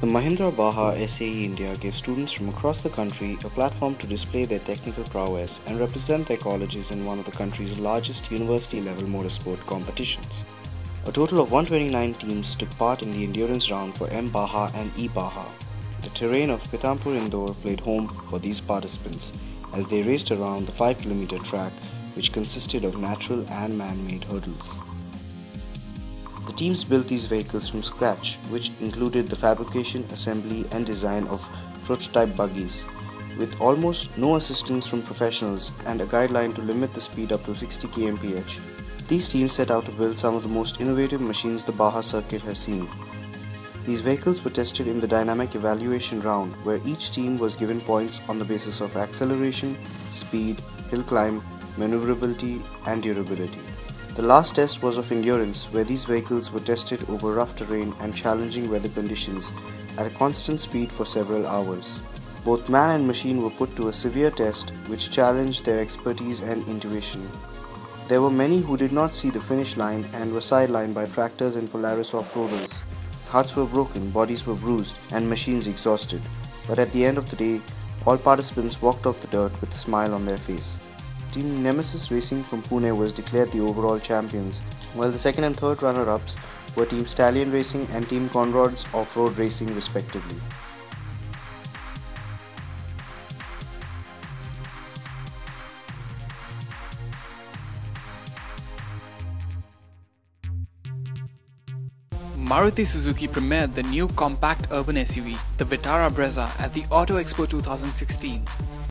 The Mahindra Baja SAE India gives students from across the country a platform to display their technical prowess and represent their colleges in one of the country's largest university level motorsport competitions. A total of 129 teams took part in the endurance round for M Baja and E Baja. The terrain of Pithampur Indore played home for these participants as they raced around the 5 km track which consisted of natural and man made hurdles. The teams built these vehicles from scratch, which included the fabrication, assembly, and design of prototype buggies. With almost no assistance from professionals and a guideline to limit the speed up to 60 kmph, these teams set out to build some of the most innovative machines the Baja circuit has seen. These vehicles were tested in the dynamic evaluation round, where each team was given points on the basis of acceleration, speed, hill climb, maneuverability, and durability. The last test was of endurance, where these vehicles were tested over rough terrain and challenging weather conditions at a constant speed for several hours. Both man and machine were put to a severe test which challenged their expertise and intuition. There were many who did not see the finish line and were sidelined by tractors and Polaris off-roaders. Hearts were broken, bodies were bruised, and machines exhausted. But at the end of the day, all participants walked off the dirt with a smile on their face. Team Nemesis Racing from Pune was declared the overall champions, while the second and third runner-ups were Team Stallion Racing and Team Conrods Off-Road Racing respectively. Maruti Suzuki premiered the new compact urban SUV, the Vitara Brezza, at the Auto Expo 2016.